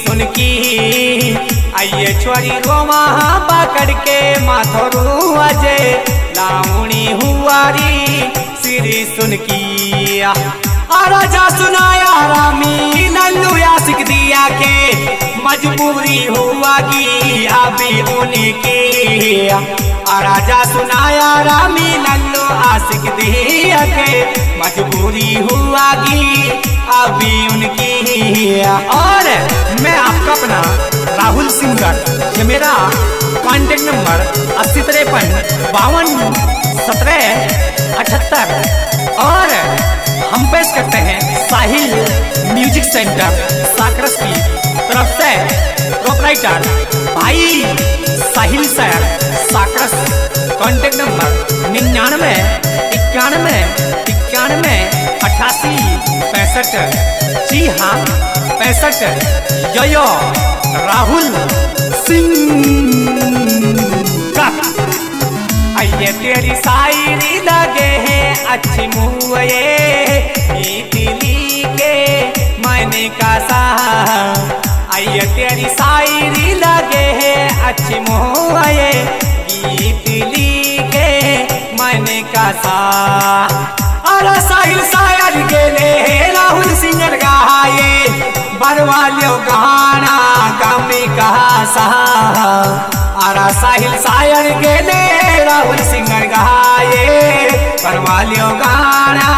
सुन की आइए छोरी रोमा पकड़ के माथोरू अजय लाउणी हुआरी सुन की राजा सुनाया रामी लल्लू यासिक दिया के मजबूरी हुआगी अभी उनकी राजा सुनाया रामी लल्लू आशिक दिया के मजबूरी हुआगी अभी उनकी। और अपना राहुल सिंगर ये मेरा कांटेक्ट नंबर अस्सी तिरपन, बावन, सत्रह, अठहत्तर। और हम पेश करते हैं साहिल म्यूज़िक सेंटर, साकरस की तरफ़ से प्रोपराइटर भाई साहिल सर, साकरस। कॉन्टेक्ट नंबर निन्यानवे, इक्यानवे इक्यानवे, अठासी पैंसठ। जी हाँ पैंसठ। यो राहुल सिंह का। आइए तेरी शायरी लगे है, अच्छी मुए। दिली के मैंने का सा आइए तेरी शायरी लगे है, अच्छी मुए। गीत लिखे, मैंने का सा अरे साहिल शायर गेले गाए बरवालियो गाना कमी कहा सहा आरा साहिल सायर के ले राहुल सिंगर गाए बरवालियो गाना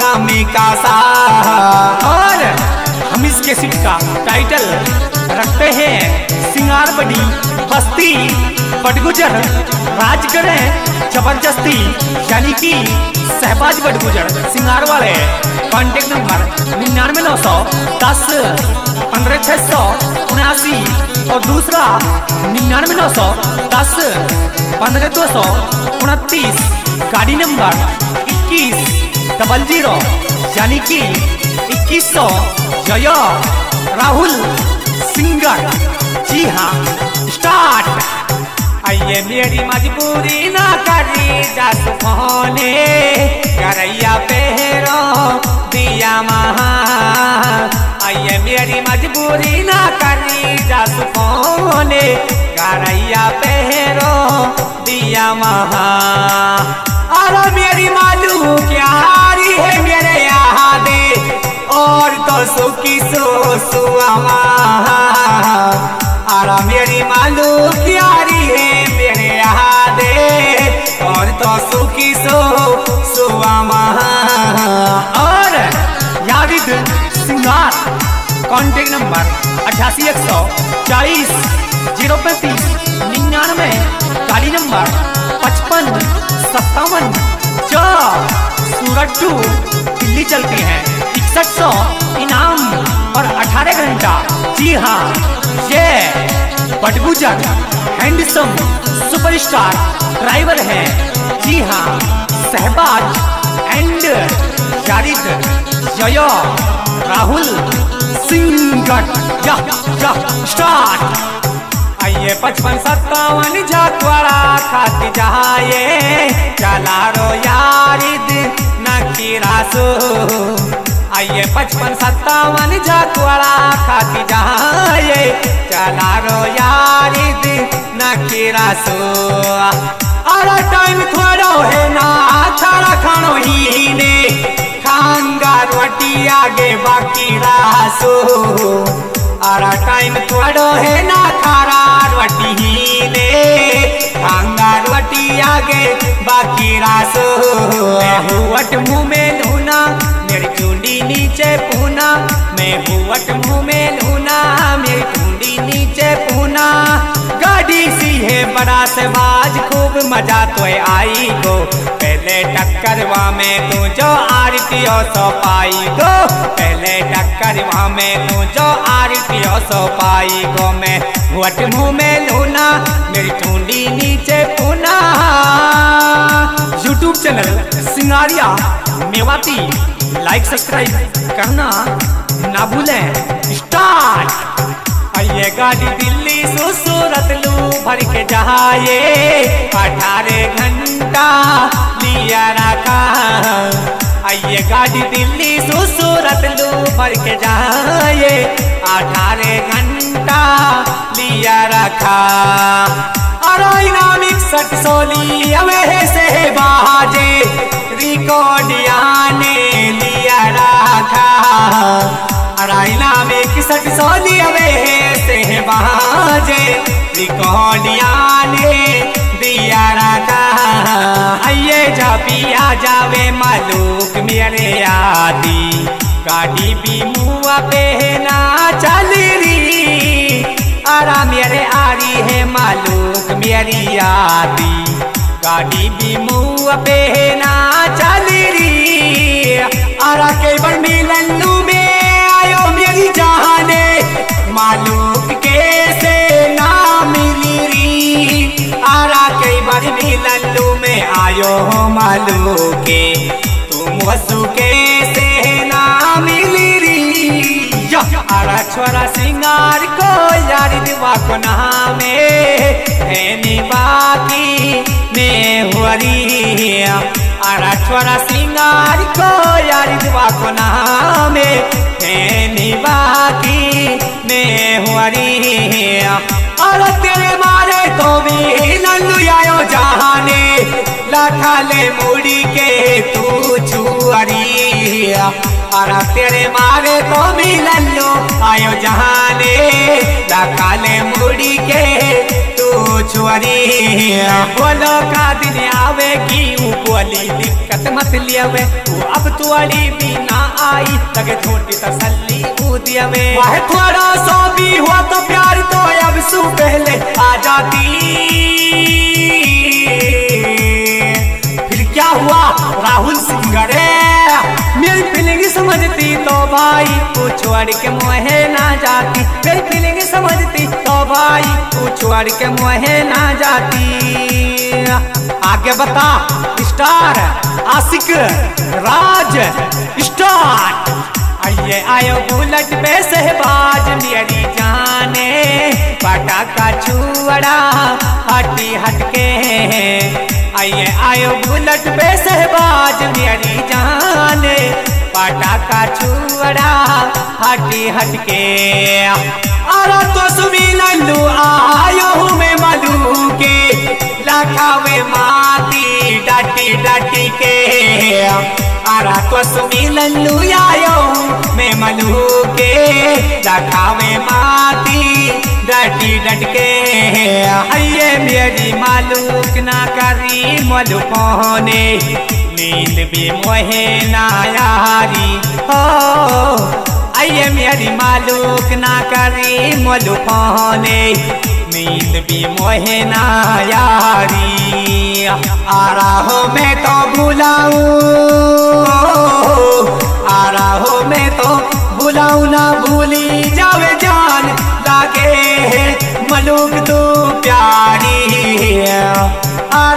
कमी का सहा और हम इस कैसेट का टाइटल रखते हैं सिंगार बड़ी बस्ती बटगुजर, राजगढ़, ज़बरदस्ती, यानी कि सहबाज बटगुजर, सिंगार वाले। कॉन्टेक्ट नंबर निन्यानवे नौ सौ दस, पंद्रह छः सौ उनासी और दूसरा निन्यानवे नौ सौ दस, पंद्रह दो सौ उनतीस। गाड़ी नंबर इक्कीस डबल ज़ीरो यानी कि इक्कीस सौ। जया राहुल सिंगर। जी हाँ स्टार्ट। आइए मेरी मजबूरी ना करी फोने करैया पहरो दिया महा आइए मेरी मजबूरी ना करी फोने करैया पहरो दिया महा अरे मेरी मालू क्या और तो सुखी सो सुआमा। आरा मेरी मालू प्यारी है मेरे यहाँ दे और तो सुखी सो सुआमा। और यादिद सिंगार कॉन्टेक्ट नंबर अठासी एक सौ चालीस, ज़ीरो पैंतीस, निन्यानवे, गाड़ी नंबर पचपन, सत्तावन, चार, सूरत टू, दिल्ली चलती हैं। इकसठ सौ इनाम और अठारह घंटा। जी हाँ ये बटगुजर, हैंडसम, सुपरस्टार, ड्राइवर है। जी हाँ सहबाज एंड यारिद जयो, राहुल सिंगर या या आइए पचपन सत्तावन झकवाड़ा खाती जाए चला रो यारिद नकीरासो आइए पचपन सत्तावन झकवाड़ा खाती जाए चला रो यारिद नकीरासो अरे टाइम थोड़ो है ना, छाड़ा खानो ही ने। खांगा रोटी आगे बाकी रासो। आरा टाइम थोड़ो है ना, खारा रोटी ही ने। खांगा रोटी आगे बाकी रासो। हुवट मुँह में नीचे पूना मैं हुवट मुँह में लूना मेरी ठूडी नीचे पूना। सी है बड़ा से बाज खूब मज़ा तो आई गो। पहले टक्कर में तू जो आरती सो पाई गो। पहले टक्कर में तू जो आरती सो पाई गो। मैं वट मुँह में लूना, मेरी टूंडी नीचे Poona. YouTube channel Singaria, Mewati like subscribe करना ना भूलें। स्टार्ट आइए गाड़ी दिल्ली से सूरत लू भर के जाए अठारह घंटा लिया रखा। आइए गाड़ी दिल्ली से सूरत लू भर के जाए अठारह घंटा लिया रखा। अराइनामिक सट सोली अवे से बाजे रिकॉर्डिया ने लिया रखा। अराइनामिक सट सोली अवे से बाजे रिकॉर्डिया ने दिया आइए जा पिया जावे मालूक मेरे आदि। गाड़ी भी मुआ पे ना चल रही आरा मेरे आरी है मालूक मेरी आदि। गाड़ी भी मुआ पे ना चल रही आरा के बड़ मिलनु में जाने मालूक कैसे ना मिली? आरा के भी लल्लू में आयो मालूके तुम वसु के ना छोरा सिंगार को यार दिवा को नामे एनी बाकी ने हुरी आरा छोरा सिंगार को यार दिवा को नामे एनी बाकी ने हुरी और तेरे मारे तो लाठा ले मुड़ी के तू छुअरी और तेरे मारे तो मिलन लो आयो जहाने। लाठा मुड़ी के तू छुअरी बोलो, का दिन आवेगी ऊ बोली, दिक्कत मत लियावे। वो अब तुअड़ी भी ना आई लगे छोटी तसल्ली ऊ दियावे। थोड़ा सो भी हुआ तो तो छोड़ के मोहे ना जाती। मेरी फीलिंग समझती तो भाई तू छोड़ के मोहे ना जाती। आगे बता, स्टार, आशिक, राज, स्टार। आइए आयो बुलेट पे सहबाज मेरी जाने, पटाखा छुअड़ा, हटी हटके। आइए आयो बुलेट पे सहबाज मेरी जाने पटाखा छुअड़ा हटी हटके। अरे तो सुमी लल्लू आयो में मधु के लखावे माती डाटी डाटी के आरा तो सुमी लल्लू आयो में मधु के लखावे माती डाटी डटके। हये मेरी मालूक ना करी, मलू पहने। नींद भी मोहे नायारी हो, आइए मेरी मालूक ना करी मोलू पहने नींद भी मोहे नायारी आ रहा हो मैं तो भुलाऊं।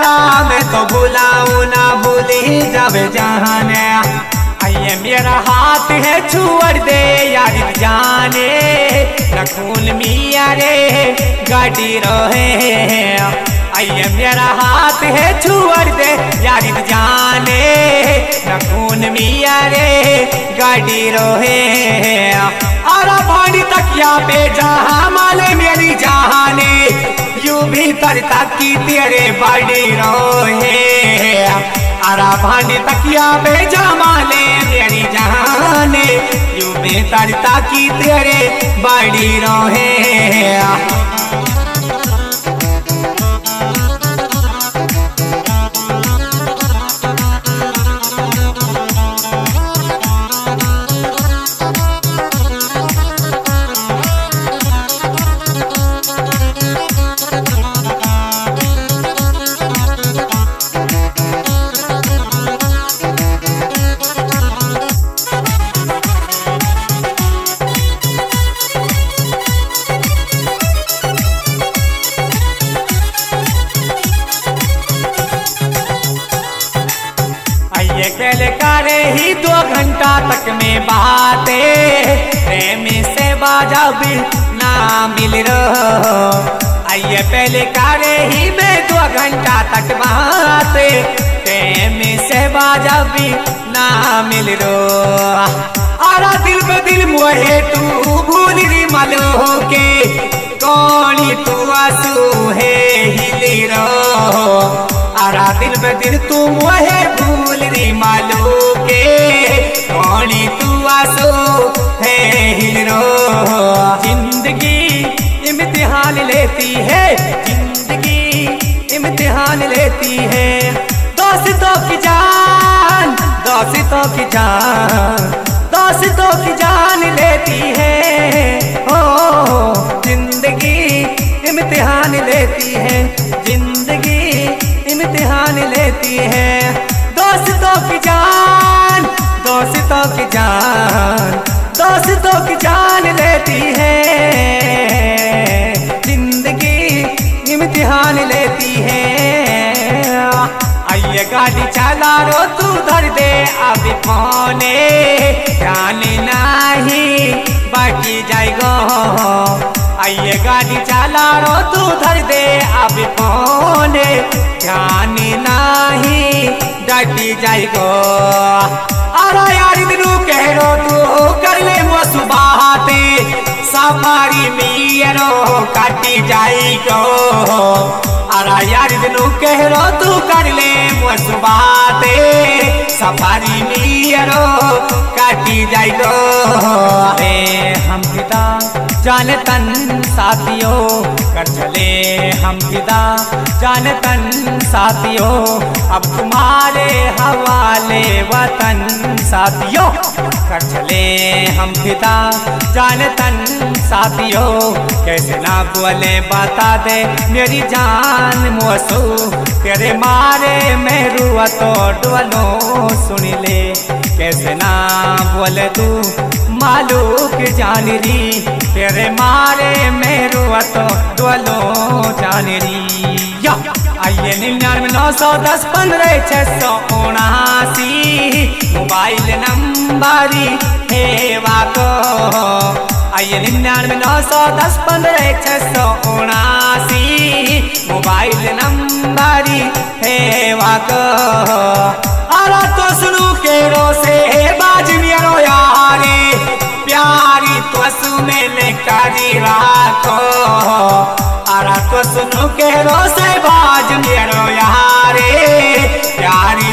आराम तो बुलाओ ना भूली जावे जान। आइए मेरा हाथ है छुअर दे यार जाने। रखून मिया रे गाड़ी रहे आइए मेरा हाथ है छुअर दे यार जाने, रखून मिया रे, गाड़ी रहे और भाड़ी तकिया पे जहाँ माले मेरी जहाने यू भी तरता की तेरे बड़ी रोहे आरा भांडी तकिया पे जमाले मेरी जाने, यू बेतरता की तेरे बड़ी रोहे बातें, प्रेम से बाजा भी ना मिल रहा। आइए पहले कारे ही में दो घंटा तक बाते प्रेम से बाजा भी ना मिल रो आरा दिल पे दिल मोहे तू भूल री मालो के, कौन तू आँसू है हिली रो आरा दिल पे दिल तू मोहे भूल री मालो के कौनी तू आँसू है ज़िंदगी इम्तिहान लेती है, ज़िंदगी इम्तिहान लेती है। दोस्तों की जान, दोस्तों की जान, दोस्तों की जान लेती है। ओ, ज़िंदगी इम्तिहान लेती है, ज़िंदगी इम्तिहान लेती है। दोस्तों की जान, दोस्तों की जान, दोस्तों की जान लेती है। ज़िंदगी इम्तिहान लेती है। आइए गाड़ी चला रो, तू धर दे अब फोने ध्यान नहीं, बाकी जाएगा। आइए गाड़ी चला रो तू धर दे अब फोने। ध्यान नहीं, डाटी जाएगा। अरे यार दिनू कह रो तू कर ले मो सुबाते सफारी मियरो, काटी जाएगा। अरे यार दिनू कह रो तू कर ले मो सुबाते सफारी मियरो, काटी जाएगा। हे हम पिता जान तन साथियों, कर चले हम पिता जान तन साथियों, अब तुम्हारे हवाले वतन साथियों, कर चले हम पिता जान तन साथियों, कैसे ना बोले बता दे। मेरी जान मोसू तेरे मारे मैं रुआ तो डोलो सुन ले। कैसे ना बोले तू मालूक जान री तेरे मारे मेरो तो दोलो जान री आइए निन्यानवे नौ सौ दस, पंद्रह छः सौ उनासी। मोबाइल नंबर हेवा को आइए निन्यानवे नौ सौ दस पंद्रह छः सौ उनासी। मोबाइल नंबरी हेवा को अरे तो सुनू के रो से बाज मेरो यारे प्यारी तो सुने करी राखो। तो सुनू के से, बाज यारे प्यारी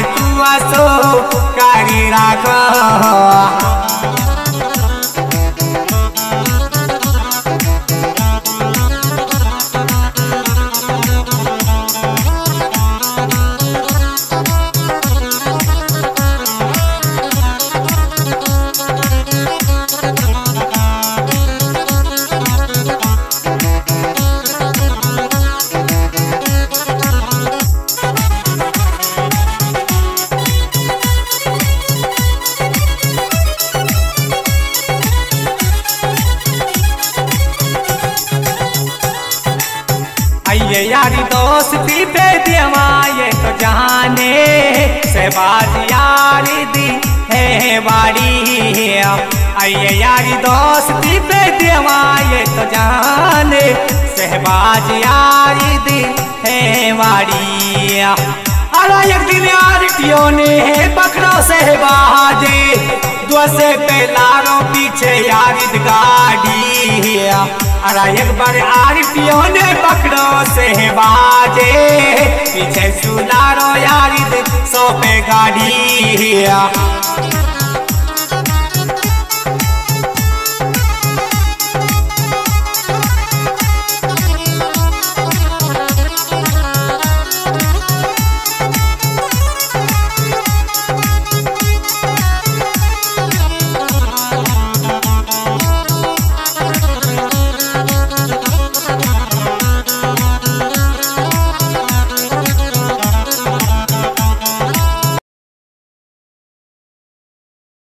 से यार दी है बाड़ी आइए यारी दोस्ती पे देवाए तो जाने। सहबाज यारी दी है, बाड़ी एक दिन यारियों ने पकड़ो सहबाजे। दो से पहलारों पीछे यारिद गाड़ी अरा एक बार आरिफियों ने पकड़ो से बाजे पीछे सुनारो यारिद सौ पे गाड़ी